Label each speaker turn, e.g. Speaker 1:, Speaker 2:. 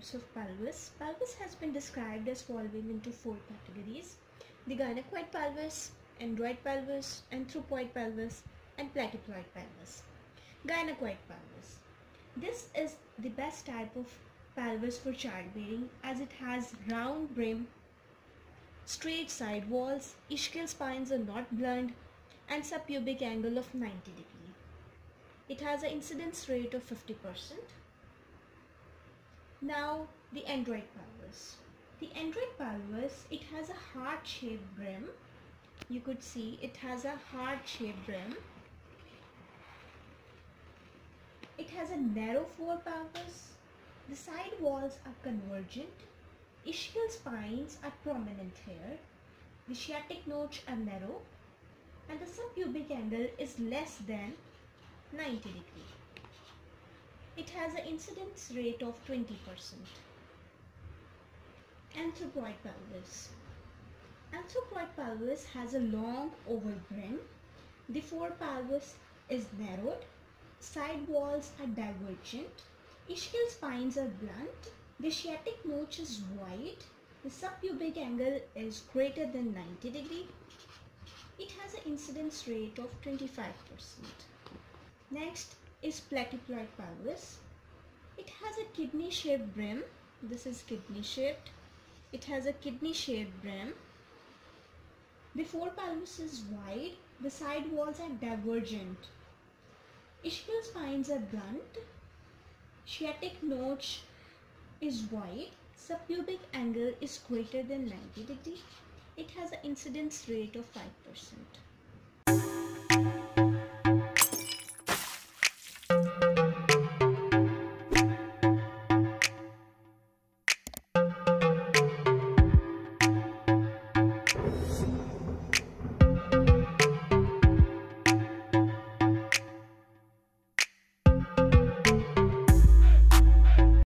Speaker 1: types of pelvis. Pelvis has been described as falling into four categories. The gynecoid pelvis, android pelvis, anthropoid pelvis, and platypelloid pelvis. Gynecoid pelvis. This is the best type of pelvis for childbearing as it has round brim, straight side walls, ischial spines are not blunt, and subpubic angle of 90 degree. It has an incidence rate of 50%. Now the android pelvis. The android pelvis, it has a heart-shaped brim. You could see it has a heart-shaped brim. It has a narrow floor pelvis. The side walls are convergent. Ischial spines are prominent here. The sciatic notch are narrow and the subpubic angle is less than 90 degree. It has an incidence rate of 20%. Anthropoid pelvis. Anthropoid pelvis has a long oval brim. The floor pelvis is narrowed. Side walls are divergent. Ischial spines are blunt. The sciatic notch is wide. The subpubic angle is greater than 90 degree. It has an incidence rate of 25%. Next is platypelloid pelvis. It has a kidney shaped brim. This is kidney shaped. It has a kidney shaped brim. The forepelvis is wide. The side walls are divergent. Ischial spines are blunt. Sciatic notch is wide. Subpubic angle is greater than 90 degree. It has an incidence rate of 5%.